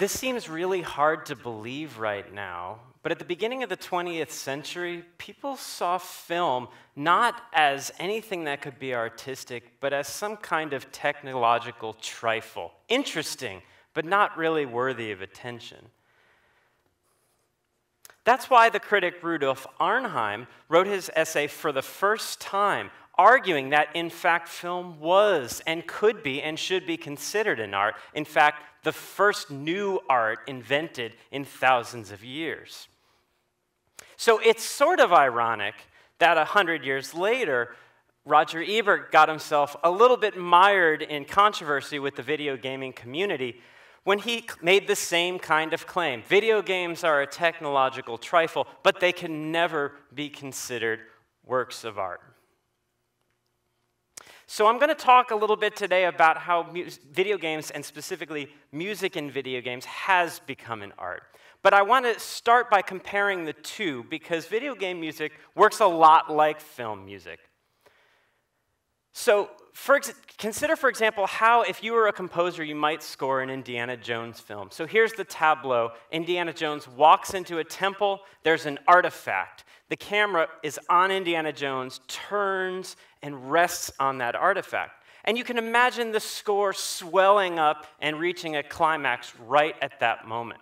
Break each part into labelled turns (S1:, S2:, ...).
S1: This seems really hard to believe right now, but at the beginning of the 20th century, people saw film not as anything that could be artistic, but as some kind of technological trifle. Interesting, but not really worthy of attention. That's why the critic Rudolf Arnheim wrote his essay for the first time, arguing that in fact film was and could be and should be considered an art. In fact, the first new art invented in thousands of years. So it's sort of ironic that a hundred years later, Roger Ebert got himself a little bit mired in controversy with the video gaming community when he made the same kind of claim. Video games are a technological trifle, but they can never be considered works of art. So, I'm going to talk a little bit today about how video games, and specifically music in video games, has become an art. But I want to start by comparing the two because video game music works a lot like film music. So, for ex- consider, for example, how if you were a composer, you might score an Indiana Jones film. So here's the tableau Indiana Jones walks into a temple, there's an artifact. The camera is on Indiana Jones, turns, and rests on that artifact. And you can imagine the score swelling up and reaching a climax right at that moment.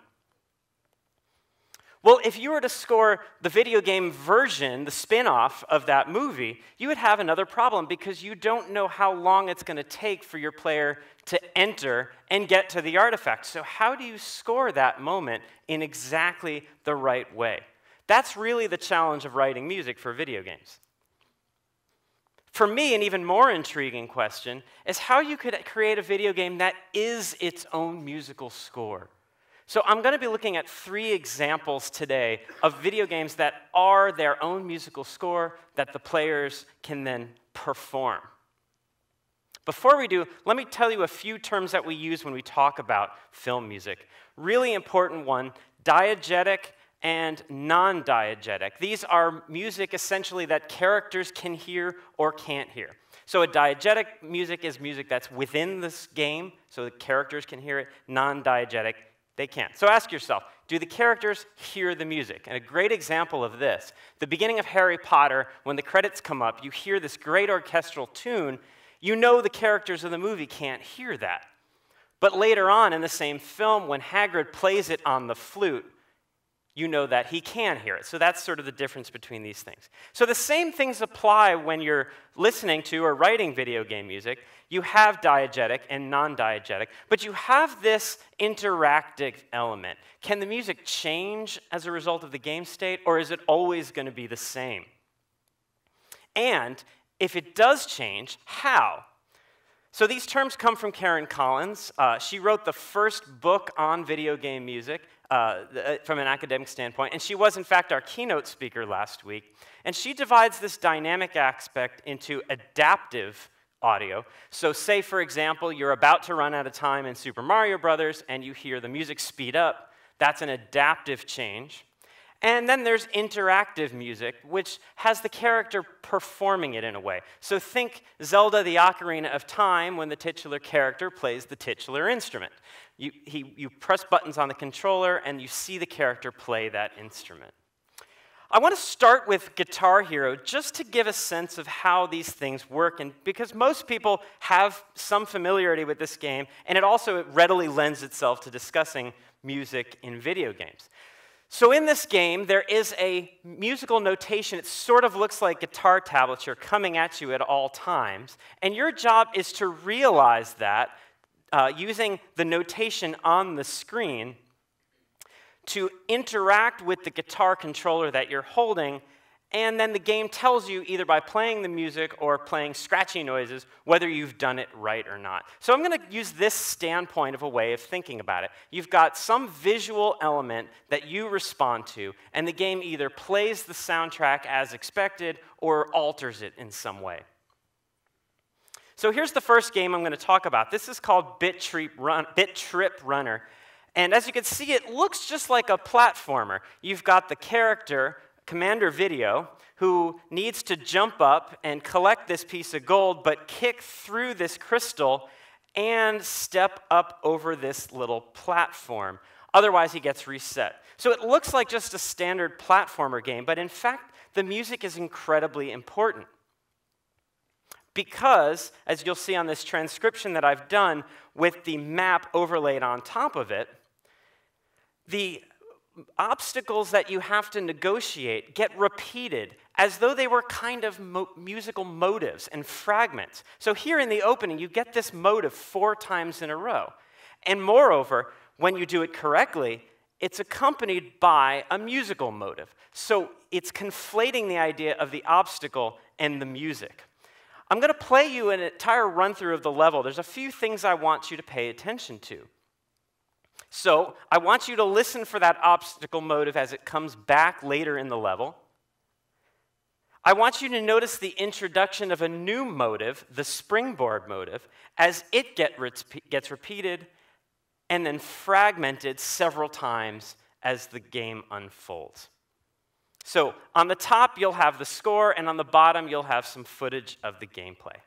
S1: Well, if you were to score the video game version, the spin off of that movie, you would have another problem because you don't know how long it's going to take for your player to enter and get to the artifact. So, how do you score that moment in exactly the right way? That's really the challenge of writing music for video games. For me, an even more intriguing question is how you could create a video game that is its own musical score. So I'm going to be looking at three examples today of video games that are their own musical score that the players can then perform. Before we do, let me tell you a few terms that we use when we talk about film music. Really important one diegetic and non diegetic. These are music essentially that characters can hear or can't hear. So, a diegetic music is music that's within this game, so the characters can hear it. Non diegetic they can't. So ask yourself do the characters hear the music? And a great example of this the beginning of Harry Potter, when the credits come up, you hear this great orchestral tune. You know the characters of the movie can't hear that. But later on in the same film, when Hagrid plays it on the flute, you know that he can hear it. So that's sort of the difference between these things. So the same things apply when you're listening to or writing video game music. You have diegetic and non diegetic, but you have this interactive element. Can the music change as a result of the game state, or is it always going to be the same? And if it does change, how? So these terms come from Karen Collins. Uh, she wrote the first book on video game music uh, uh, from an academic standpoint, and she was, in fact, our keynote speaker last week. And she divides this dynamic aspect into adaptive audio. So say, for example, you're about to run out of time in Super Mario Brothers, and you hear the music speed up. That's an adaptive change. And then there's interactive music, which has the character performing it in a way. So think Zelda the Ocarina of Time when the titular character plays the titular instrument. You, he, you press buttons on the controller and you see the character play that instrument. I want to start with Guitar Hero just to give a sense of how these things work, and because most people have some familiarity with this game, and it also readily lends itself to discussing music in video games. So, in this game, there is a musical notation. It sort of looks like guitar tablature coming at you at all times. And your job is to realize that uh, using the notation on the screen to interact with the guitar controller that you're holding and then the game tells you either by playing the music or playing scratchy noises whether you've done it right or not. So I'm going to use this standpoint of a way of thinking about it. You've got some visual element that you respond to, and the game either plays the soundtrack as expected or alters it in some way. So here's the first game I'm going to talk about. This is called Bit Trip, Run, Bit Trip Runner. And as you can see, it looks just like a platformer. You've got the character Commander Video, who needs to jump up and collect this piece of gold, but kick through this crystal and step up over this little platform. Otherwise, he gets reset. So it looks like just a standard platformer game, but in fact, the music is incredibly important. Because, as you'll see on this transcription that I've done with the map overlaid on top of it, the obstacles that you have to negotiate get repeated as though they were kind of mo musical motives and fragments. So here in the opening, you get this motive four times in a row. And moreover, when you do it correctly, it's accompanied by a musical motive. So it's conflating the idea of the obstacle and the music. I'm going to play you an entire run through of the level. There's a few things I want you to pay attention to. So I want you to listen for that obstacle motive as it comes back later in the level. I want you to notice the introduction of a new motive, the springboard motive, as it get re gets repeated and then fragmented several times as the game unfolds. So on the top, you'll have the score, and on the bottom, you'll have some footage of the gameplay.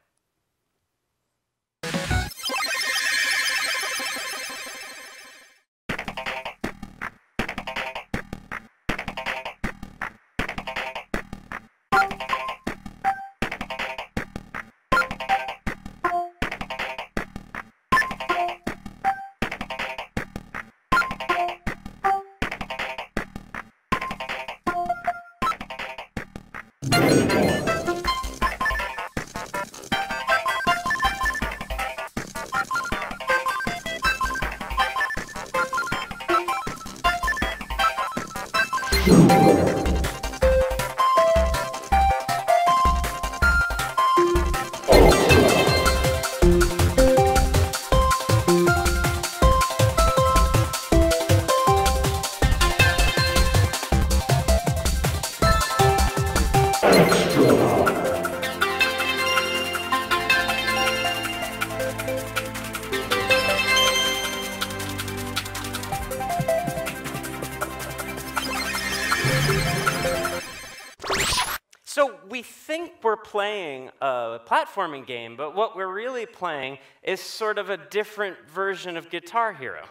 S1: Playing a platforming game, but what we're really playing is sort of a different version of Guitar Hero.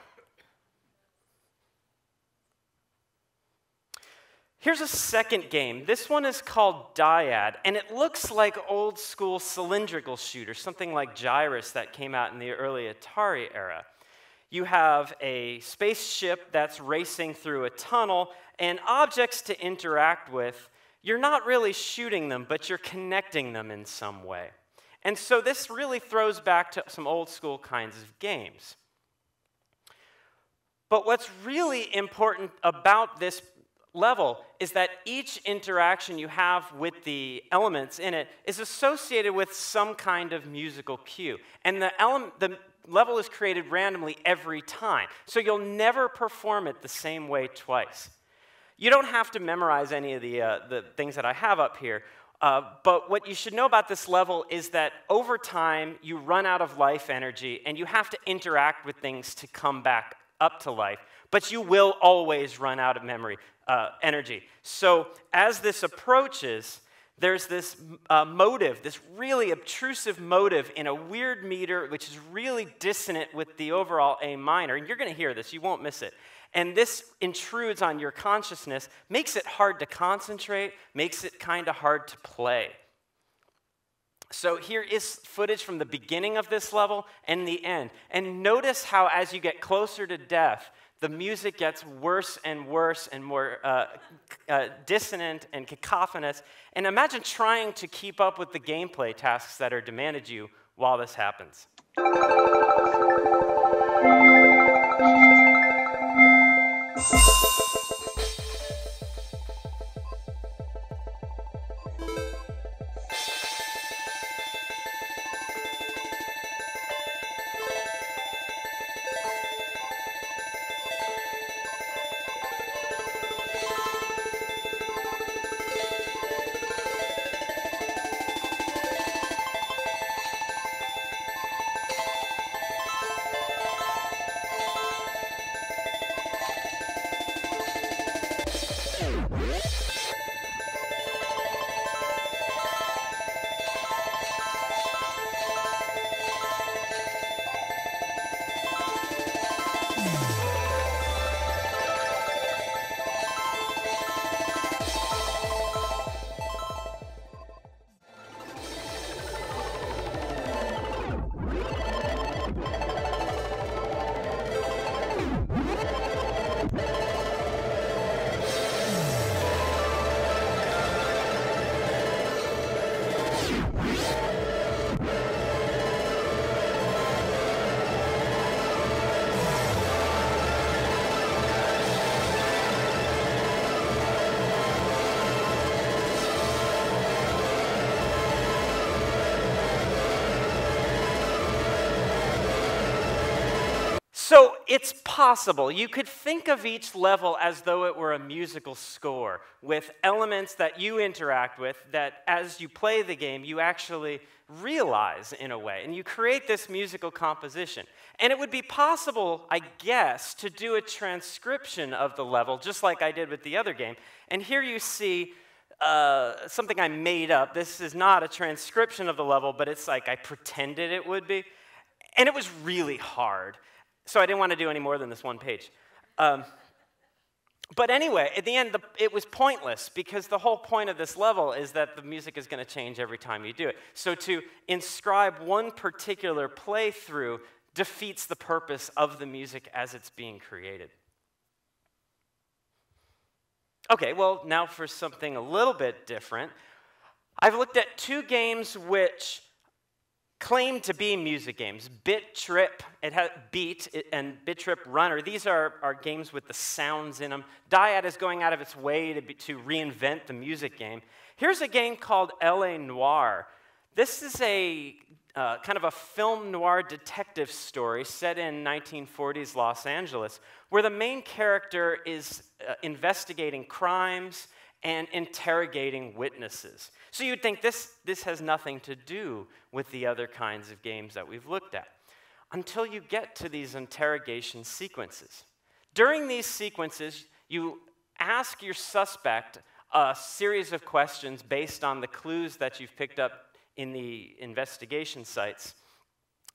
S1: Here's a second game. This one is called Dyad, and it looks like old school cylindrical shooter, something like Gyruss that came out in the early Atari era. You have a spaceship that's racing through a tunnel and objects to interact with you're not really shooting them, but you're connecting them in some way. And so this really throws back to some old school kinds of games. But what's really important about this level is that each interaction you have with the elements in it is associated with some kind of musical cue. And the, ele- the level is created randomly every time. So you'll never perform it the same way twice. You don't have to memorize any of the, uh, the things that I have up here, uh, but what you should know about this level is that over time, you run out of life energy and you have to interact with things to come back up to life. But you will always run out of memory, uh, energy. So as this approaches, there's this uh, motive, this really obtrusive motive in a weird meter, which is really dissonant with the overall A minor. And you're going to hear this, you won't miss it. And this intrudes on your consciousness, makes it hard to concentrate, makes it kind of hard to play. So here is footage from the beginning of this level and the end. And notice how, as you get closer to death, the music gets worse and worse and more uh, uh, dissonant and cacophonous. And imagine trying to keep up with the gameplay tasks that are demanded you while this happens. Possible. You could think of each level as though it were a musical score with elements that you interact with that as you play the game, you actually realize in a way. And you create this musical composition. And it would be possible, I guess, to do a transcription of the level, just like I did with the other game. And here you see uh, something I made up. This is not a transcription of the level, but it's like I pretended it would be. And it was really hard. So I didn't want to do any more than this one page. Um, but anyway, at the end, the, it was pointless because the whole point of this level is that the music is going to change every time you do it. So to inscribe one particular playthrough defeats the purpose of the music as it's being created. Okay, well, now for something a little bit different. I've looked at two games which claim to be music games. Bit Trip, it has Beat, and Bit Trip Runner. These are, are games with the sounds in them. Dyad is going out of its way to, be, to reinvent the music game. Here's a game called L.A. Noire. This is a uh, kind of a film noir detective story set in 1940s Los Angeles, where the main character is uh, investigating crimes and interrogating witnesses. So you'd think this, this has nothing to do with the other kinds of games that we've looked at until you get to these interrogation sequences. During these sequences, you ask your suspect a series of questions based on the clues that you've picked up in the investigation sites.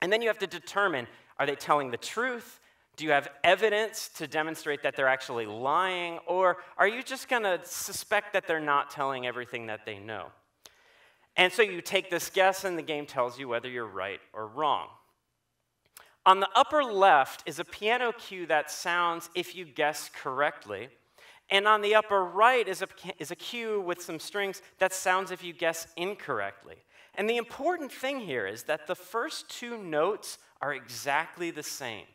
S1: And then you have to determine are they telling the truth? Do you have evidence to demonstrate that they're actually lying? Or are you just going to suspect that they're not telling everything that they know? And so you take this guess, and the game tells you whether you're right or wrong. On the upper left is a piano cue that sounds if you guess correctly. And on the upper right is a, is a cue with some strings that sounds if you guess incorrectly. And the important thing here is that the first two notes are exactly the same.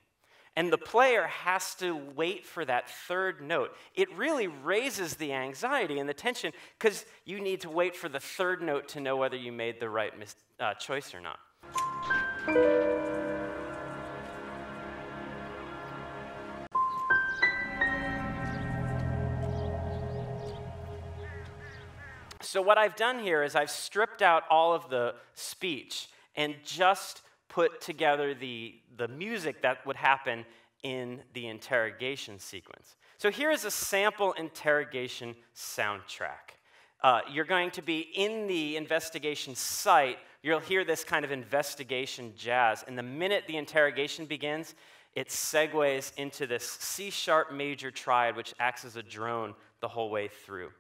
S1: And the player has to wait for that third note. It really raises the anxiety and the tension because you need to wait for the third note to know whether you made the right mis- uh, choice or not. So, what I've done here is I've stripped out all of the speech and just put together the, the music that would happen in the interrogation sequence. So here is a sample interrogation soundtrack. Uh, you're going to be in the investigation site. You'll hear this kind of investigation jazz. And the minute the interrogation begins, it segues into this C sharp major triad, which acts as a drone the whole way through.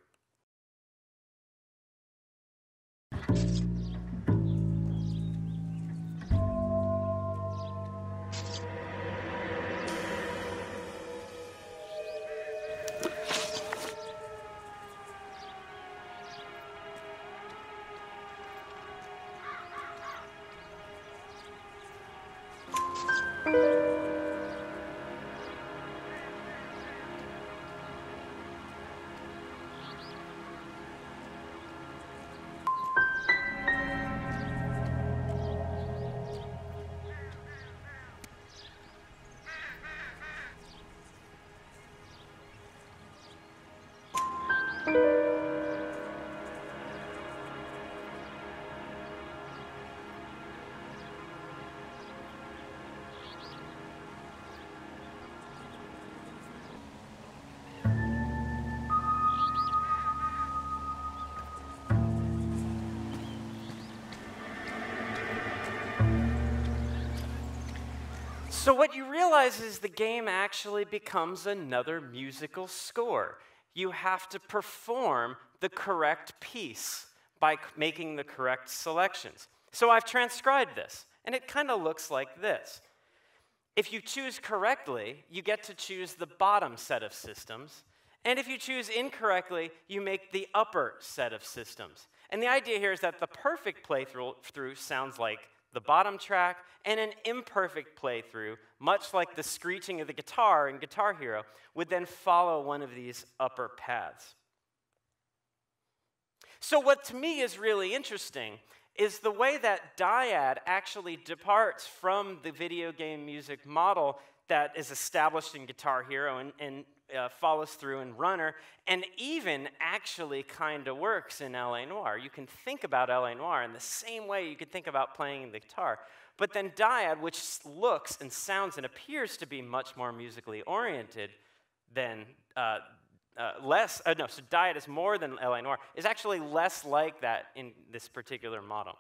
S1: So, what you realize is the game actually becomes another musical score. You have to perform the correct piece by making the correct selections. So, I've transcribed this, and it kind of looks like this. If you choose correctly, you get to choose the bottom set of systems. And if you choose incorrectly, you make the upper set of systems. And the idea here is that the perfect playthrough sounds like the bottom track, and an imperfect playthrough, much like the screeching of the guitar in Guitar Hero, would then follow one of these upper paths. So, what to me is really interesting is the way that Dyad actually departs from the video game music model that is established in Guitar Hero and, and uh, follows through in Runner, and even actually kind of works in LA Noire. You can think about LA Noire in the same way you could think about playing the guitar. But then Dyad, which looks and sounds and appears to be much more musically oriented than uh, uh, less, uh, no, so Dyad is more than LA Noire, is actually less like that in this particular model.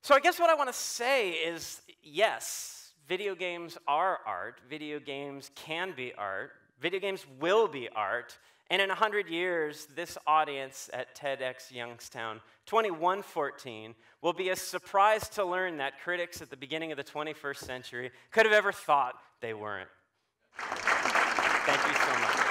S1: So I guess what I want to say is yes, video games are art, video games can be art, video games will be art, and in 100 years, this audience at TEDx Youngstown 2114 will be as surprised to learn that critics at the beginning of the 21st century could have ever thought they weren't. Thank you so much.